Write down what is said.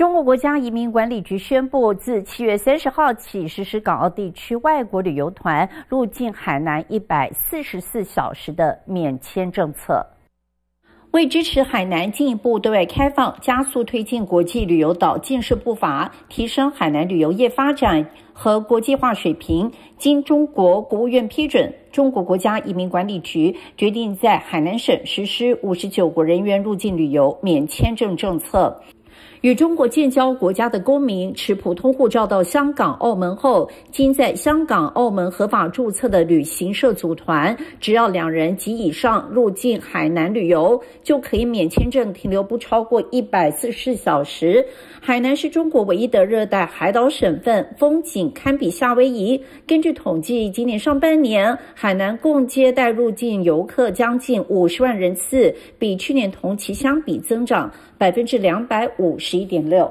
中国国家移民管理局宣布，自七月三十号起实施港澳地区外国旅游团入境海南一百四十四小时的免签政策。为支持海南进一步对外开放，加速推进国际旅游岛建设步伐，提升海南旅游业发展和国际化水平，经中国国务院批准，中国国家移民管理局决定在海南省实施五十九国人员入境旅游免签证政策。与中国建交国家的公民持普通护照到香港、澳门后，经在香港、澳门合法注册的旅行社组团，只要两人及以上入境海南旅游，就可以免签证停留不超过一百四十小时。海南是中国唯一的热带海岛省份，风景堪比夏威夷。根据统计，今年上半年，海南共接待入境游客将近五十万人次，比去年同期相比增长百分之两百五十十一点六。